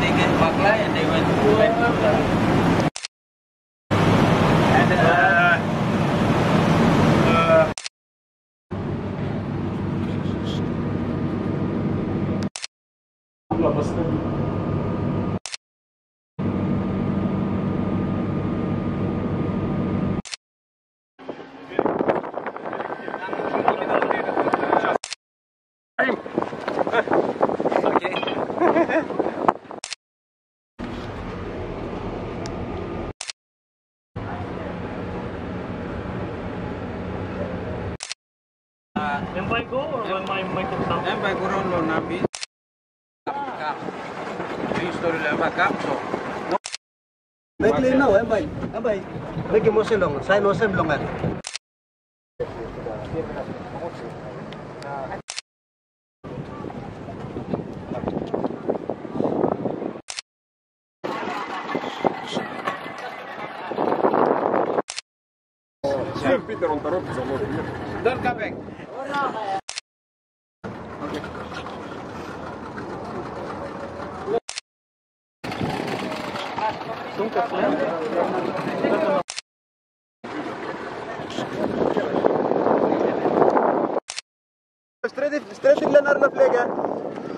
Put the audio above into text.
they get Bakla and they went to Bakla. And uh, uh na. Am I go or I make it sound? Em bay kurang lo nabi. Kap. Ini story lama kap so. Baik linaw, eh, bay. Eh, bay. Lagi mo silong, sign mo silongan. Som kaptein? Straight, straight, straight, straight,